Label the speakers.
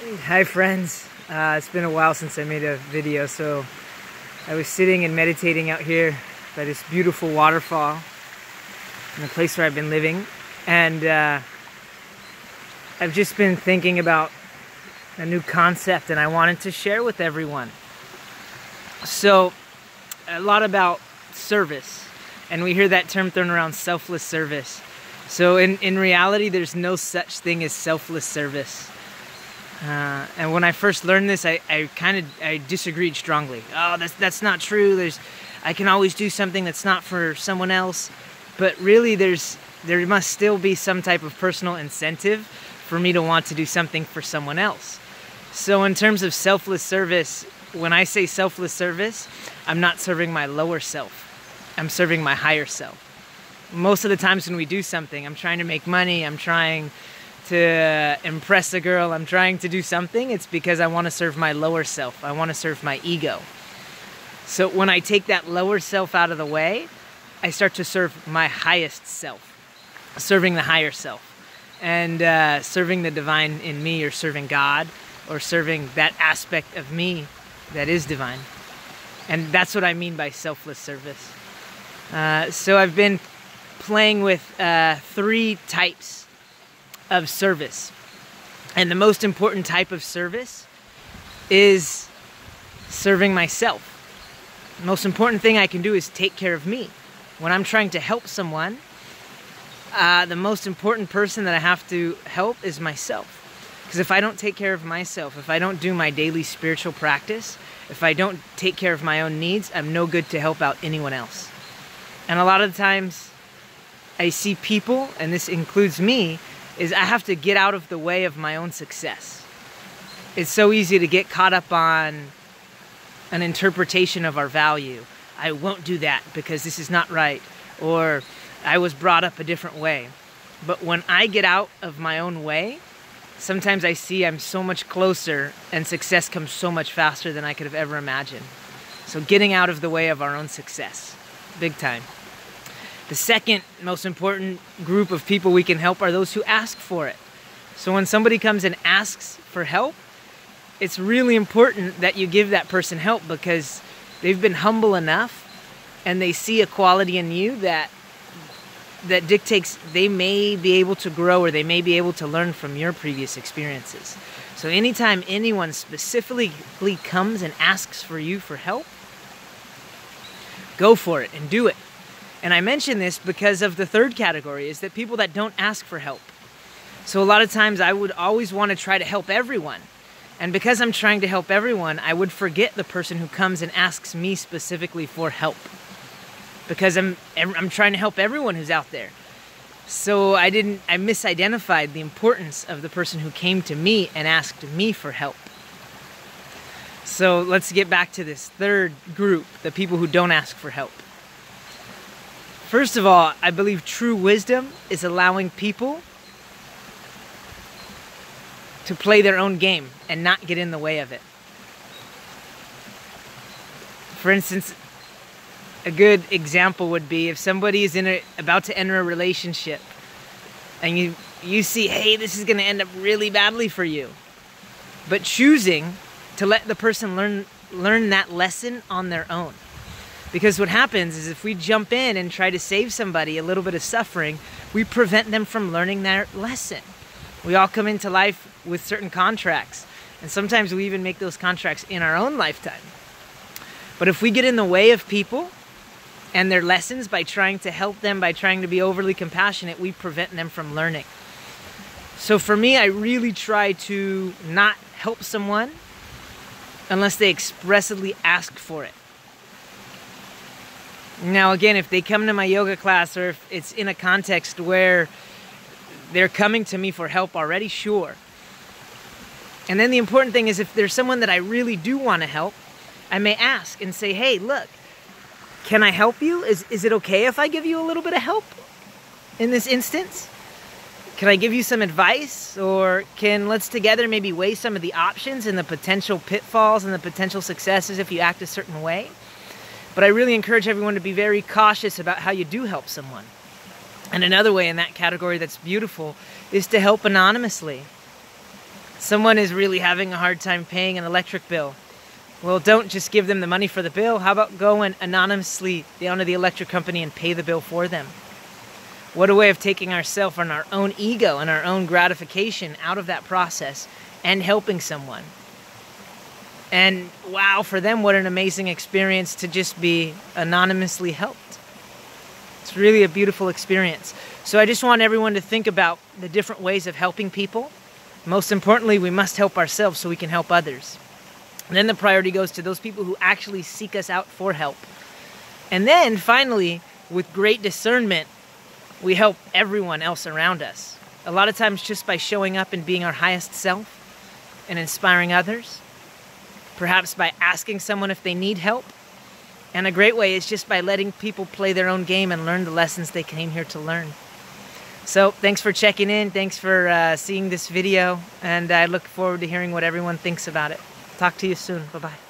Speaker 1: Hi friends, uh, it's been a while since I made a video so I was sitting and meditating out here by this beautiful waterfall in the place where I've been living and uh, I've just been thinking about a new concept and I wanted to share with everyone. So a lot about service and we hear that term thrown around selfless service. So in, in reality there's no such thing as selfless service. Uh, and when I first learned this, I, I kind of I disagreed strongly. Oh, that's that's not true. There's, I can always do something that's not for someone else, but really, there's there must still be some type of personal incentive for me to want to do something for someone else. So, in terms of selfless service, when I say selfless service, I'm not serving my lower self. I'm serving my higher self. Most of the times when we do something, I'm trying to make money. I'm trying to impress a girl, I'm trying to do something, it's because I want to serve my lower self. I want to serve my ego. So when I take that lower self out of the way, I start to serve my highest self, serving the higher self, and uh, serving the divine in me, or serving God, or serving that aspect of me that is divine. And that's what I mean by selfless service. Uh, so I've been playing with uh, three types of service. And the most important type of service is serving myself. The most important thing I can do is take care of me. When I'm trying to help someone, uh, the most important person that I have to help is myself. Because if I don't take care of myself, if I don't do my daily spiritual practice, if I don't take care of my own needs, I'm no good to help out anyone else. And a lot of the times I see people, and this includes me, is I have to get out of the way of my own success. It's so easy to get caught up on an interpretation of our value. I won't do that because this is not right, or I was brought up a different way. But when I get out of my own way, sometimes I see I'm so much closer and success comes so much faster than I could have ever imagined. So, getting out of the way of our own success, big time. The second most important group of people we can help are those who ask for it. So when somebody comes and asks for help, it's really important that you give that person help because they've been humble enough and they see a quality in you that that dictates they may be able to grow or they may be able to learn from your previous experiences. So anytime anyone specifically comes and asks for you for help, go for it and do it. And I mention this because of the third category is that people that don't ask for help. So a lot of times I would always want to try to help everyone. And because I'm trying to help everyone, I would forget the person who comes and asks me specifically for help. Because I'm I'm trying to help everyone who's out there. So I didn't I misidentified the importance of the person who came to me and asked me for help. So let's get back to this third group, the people who don't ask for help. First of all, I believe true wisdom is allowing people to play their own game and not get in the way of it. For instance, a good example would be if somebody is in a, about to enter a relationship and you you see, hey, this is going to end up really badly for you. But choosing to let the person learn learn that lesson on their own. Because what happens is if we jump in and try to save somebody a little bit of suffering, we prevent them from learning their lesson. We all come into life with certain contracts, and sometimes we even make those contracts in our own lifetime. But if we get in the way of people and their lessons by trying to help them, by trying to be overly compassionate, we prevent them from learning. So for me, I really try to not help someone unless they expressly ask for it. Now, again, if they come to my yoga class or if it's in a context where they're coming to me for help already, sure. And then the important thing is if there's someone that I really do want to help, I may ask and say, hey, look, can I help you? Is, is it okay if I give you a little bit of help in this instance? Can I give you some advice? Or can let's together maybe weigh some of the options and the potential pitfalls and the potential successes if you act a certain way? But I really encourage everyone to be very cautious about how you do help someone. And another way in that category that's beautiful is to help anonymously. someone is really having a hard time paying an electric bill. Well, don't just give them the money for the bill. How about go and anonymously down to the electric company and pay the bill for them? What a way of taking ourselves and our own ego and our own gratification out of that process and helping someone. And wow, for them, what an amazing experience to just be anonymously helped. It's really a beautiful experience. So I just want everyone to think about the different ways of helping people. Most importantly, we must help ourselves so we can help others. And then the priority goes to those people who actually seek us out for help. And then finally, with great discernment, we help everyone else around us. A lot of times just by showing up and being our highest self and inspiring others. Perhaps by asking someone if they need help. And a great way is just by letting people play their own game and learn the lessons they came here to learn. So thanks for checking in. Thanks for uh, seeing this video. And I look forward to hearing what everyone thinks about it. Talk to you soon. Bye bye.